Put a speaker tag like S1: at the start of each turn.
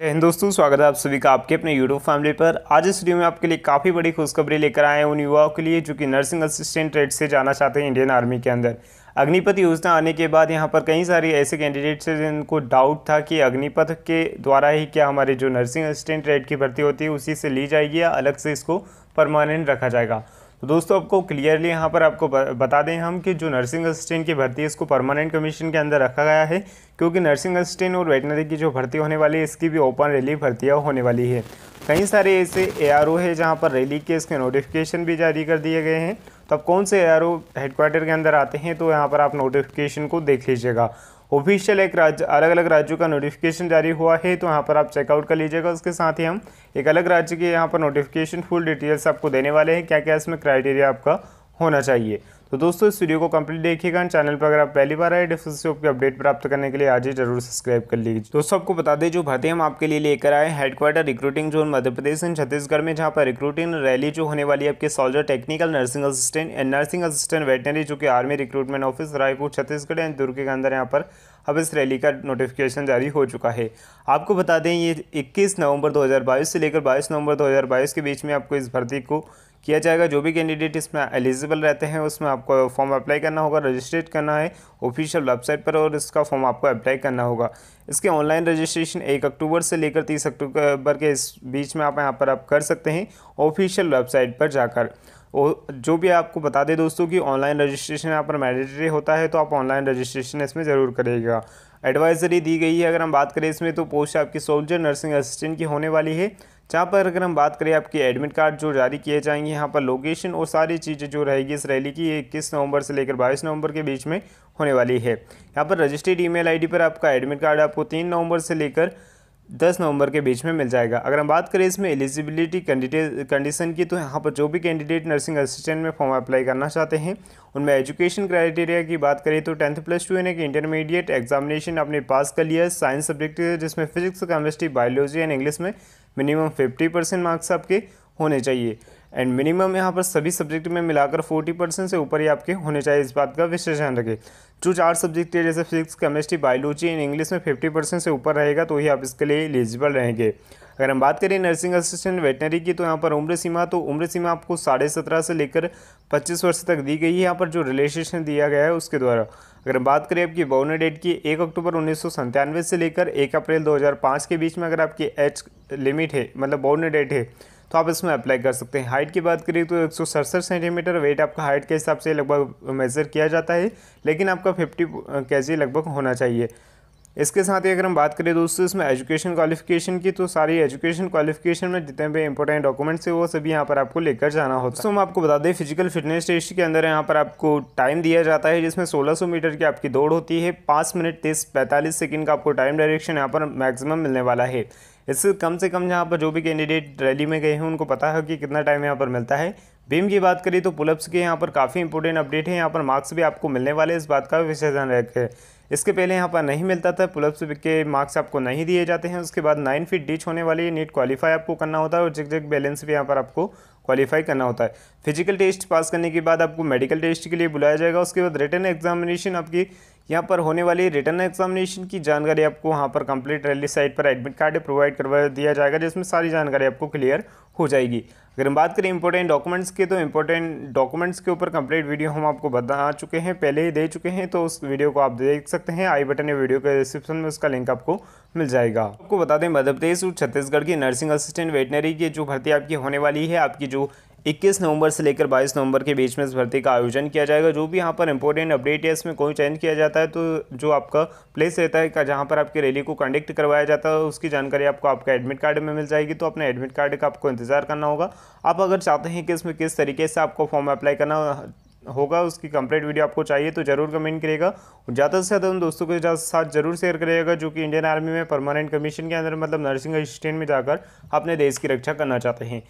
S1: जय हिंद दोस्तों, स्वागत है आप सभी का आपके अपने यूट्यूब फैमिली पर। आज इस वीडियो में आपके लिए काफ़ी बड़ी खुशखबरी लेकर आए हैं उन युवाओं के लिए जो कि नर्सिंग असिस्टेंट ट्रेड से जाना चाहते हैं इंडियन आर्मी के अंदर। अग्निपथ योजना आने के बाद यहाँ पर कई सारे ऐसे कैंडिडेट्स हैं जिनको डाउट था कि अग्निपथ के द्वारा ही क्या हमारे जो नर्सिंग असिस्टेंट ट्रेड की भर्ती होती है, उसी से ली जाएगी या अलग से इसको परमानेंट रखा जाएगा। तो दोस्तों, आपको क्लियरली यहाँ पर आपको बता दें हम कि जो नर्सिंग असिस्टेंट की भर्ती है, इसको परमानेंट कमीशन के अंदर रखा गया है, क्योंकि नर्सिंग असिस्टेंट और वेटनरी की जो भर्ती होने वाली है, इसकी भी ओपन रैली भर्तियाँ होने वाली है। कई सारे ऐसे एआरओ है जहाँ पर रैली के इसके नोटिफिकेशन भी जारी कर दिए गए हैं। तो अब कौन से ए आर हेडक्वार्टर के अंदर आते हैं तो यहाँ पर आप नोटिफिकेशन को देख लीजिएगा। ऑफिशियल एक राज्य अलग अलग राज्यों का नोटिफिकेशन जारी हुआ है तो यहाँ पर आप चेकआउट कर लीजिएगा। उसके साथ ही हम एक अलग राज्य के यहाँ पर नोटिफिकेशन फुल डिटेल्स आपको देने वाले हैं। क्या क्या इसमें क्राइटेरिया आपका होना चाहिए? तो दोस्तों, इस वीडियो को कंप्लीट देखिएगा चैनल पर अगर आप पहली बार आए डिफेंस जॉब की अपडेट प्राप्त करने के लिए आज ही ज़रूर सब्सक्राइब कर लीजिए। दोस्तों, आपको बता दें, जो भर्ती हम आपके लिए लेकर आए headquarter recruiting zone Madhya Pradesh and Chhattisgarh में, जहाँ पर रिक्रूटिंग रैली जो होने वाली है, आपके soldier technical nursing assistant and nursing assistant veterinary जो कि army recruitment office Raipur, Chhattisgarh and Durg के अंदर यहाँ पर अब इस रैली का नोटिफिकेशन जारी हो चुका है। आपको बता दें, ये 21 नवंबर 2022 से लेकर 22 नवंबर 2022 के बीच में आपको इस भर्ती को किया जाएगा। जो भी कैंडिडेट इसमें एलिजिबल रहते हैं, उसमें आपको फॉर्म अप्लाई करना होगा रजिस्ट्रेट करना है ऑफिशियल वेबसाइट पर और इसका फॉर्म आपको अप्लाई करना होगा। इसके ऑनलाइन रजिस्ट्रेशन एक अक्टूबर से लेकर तीस अक्टूबर के इस बीच में आप यहाँ पर आप कर सकते हैं ऑफिशियल वेबसाइट पर जाकर। जो भी आपको बता दें दोस्तों कि ऑनलाइन रजिस्ट्रेशन यहाँ पर मैंडेटरी होता है तो आप ऑनलाइन रजिस्ट्रेशन इसमें ज़रूर करिएगा। एडवाइजरी दी गई है, अगर हम बात करें इसमें तो पोस्ट आपकी सोल्जर नर्सिंग असिस्टेंट की होने वाली है। जहाँ पर अगर हम बात करें आपकी एडमिट कार्ड जो जारी किए जाएँगे, यहाँ पर लोकेशन और सारी चीज़ें जो रहेगी इस रैली की इक्कीस नवंबर से लेकर बाईस नवंबर के बीच में होने वाली है। यहाँ पर रजिस्टर्ड ईमेल आईडी पर आपका एडमिट कार्ड आपको तीन नवंबर से लेकर दस नवंबर के बीच में मिल जाएगा। अगर हम बात करें इसमें एलिजिबिलिटी कंडीशन की तो यहाँ पर जो भी कैंडिडेट नर्सिंग असिस्टेंट में फॉर्म अप्लाई करना चाहते हैं, उनमें एजुकेशन क्राइटेरिया की बात करें तो टेंथ प्लस टू यानी कि इंटरमीडिएट एग्जामिनेशन आपने पास कर लिया साइंस सब्जेक्ट जिसमें physics chemistry biology and English में मिनिमम फिफ्टी परसेंट मार्क्स आपके होने चाहिए। एंड मिनिमम यहाँ पर सभी सब्जेक्ट में मिलाकर फोर्टी परसेंट से ऊपर ही आपके होने चाहिए इस बात का विशेष ध्यान रखें। जो चार सब्जेक्ट है जैसे physics chemistry biology and English में फिफ्टी परसेंट से ऊपर रहेगा तो ही आप इसके लिए एलिजिबल रहेंगे। अगर हम बात करें नर्सिंग असिस्टेंट वेटनरी की तो यहाँ पर उम्र सीमा तो उम्र सीमा आपको साढ़े सत्रह से लेकर पच्चीस वर्ष तक दी गई है। यहाँ पर जो रिलेशन दिया गया है, उसके द्वारा। अगर हम बात करें आपकी बॉर्न डेट की, एक अक्टूबर उन्नीस से लेकर एक अप्रैल 2005 के बीच में अगर आपकी एज लिमिट है मतलब बॉर्न डेट है तो आप इसमें अप्लाई कर सकते हैं। हाइट की बात करें तो एक सेंटीमीटर वेट आपका हाइट के हिसाब से लगभग मेज़र किया जाता है, लेकिन आपका फिफ्टी के लगभग होना चाहिए। इसके साथ ही अगर हम बात करें दोस्तों इसमें एजुकेशन क्वालिफिकेशन की तो सारी एजुकेशन क्वालिफिकेशन में जितने भी इंपॉर्टेंट डॉक्यूमेंट्स है, वो सभी यहाँ पर आपको लेकर जाना होता है। तो हम आपको बता दें फ़िज़िकल फिटनेस टेस्ट के अंदर यहाँ पर आपको टाइम दिया जाता है, जिसमें 1600 मीटर की आपकी दौड़ होती है। पाँच मिनट तीस पैंतालीस सेकेंड का आपको टाइम डायरेक्शन यहाँ पर मैक्सिमम मिलने वाला है। इससे कम से कम यहाँ पर जो भी कैंडिडेट रैली में गए हैं, उनको पता है कि कितना टाइम यहाँ पर मिलता है। बीम की बात करें तो पुलअप्स के यहाँ पर काफ़ी इंपॉर्टेंट अपडेट है। यहाँ पर मार्क्स भी आपको मिलने वाले इस बात का विशेष ध्यान रखें। इसके पहले यहाँ पर नहीं मिलता था पुलअप्स के मार्क्स आपको नहीं दिए जाते हैं। उसके बाद नाइन फीट डिच होने वाली नीट क्वालिफाई आपको करना होता है और जिग जिग बैलेंस भी यहाँ पर आपको क्वालिफाई करना होता है। फ़िज़िकल टेस्ट पास करने के बाद आपको मेडिकल टेस्ट के लिए बुलाया जाएगा। उसके बाद रिटर्न एग्जामिनेशन आपकी यहाँ पर होने वाली रिटर्न एग्जामिनेशन की जानकारी आपको वहाँ पर कंप्लीट रैली साइट पर एडमिट कार्ड प्रोवाइड करवा दिया जाएगा, जिसमें सारी जानकारी आपको क्लियर हो जाएगी। अगर हम बात करें इंपॉर्टेंट डॉक्यूमेंट्स के तो इंपॉर्टेंट डॉक्यूमेंट्स के ऊपर कंप्लीट वीडियो हम आपको बता चुके हैं, पहले ही दे चुके हैं तो उस वीडियो को आप देख सकते हैं। आई बटन या वीडियो के डिस्क्रिप्शन में उसका लिंक आपको मिल जाएगा। आपको बता दें, मध्य प्रदेश और छत्तीसगढ़ की नर्सिंग असिस्टेंट वेटनरी की जो भर्ती आपकी होने वाली है, आपकी जो 21 नवंबर से लेकर 22 नवंबर के बीच में इस भर्ती का आयोजन किया जाएगा। जो भी यहाँ पर इंपॉर्टेंट अपडेट है इसमें कोई चेंज किया जाता है तो जो आपका प्लेस रहता है, जहाँ पर आपकी रैली को कंडक्ट करवाया जाता है, उसकी जानकारी आपको आपका एडमिट कार्ड में मिल जाएगी। तो अपने एडमिट कार्ड का आपको इंतज़ार करना होगा। आप अगर चाहते हैं कि इसमें किस तरीके से आपको फॉर्म अप्लाई करना होगा, उसकी कंप्लीट वीडियो आपको चाहिए तो ज़रूर कमेंट करेगा और ज़्यादा से ज़्यादा उन दोस्तों के साथ ज़रूर शेयर करेगा जो कि इंडियन आर्मी में परमानेंट कमीशन के अंदर मतलब नर्सिंग असिस्टेंट में जाकर अपने देश की रक्षा करना चाहते हैं।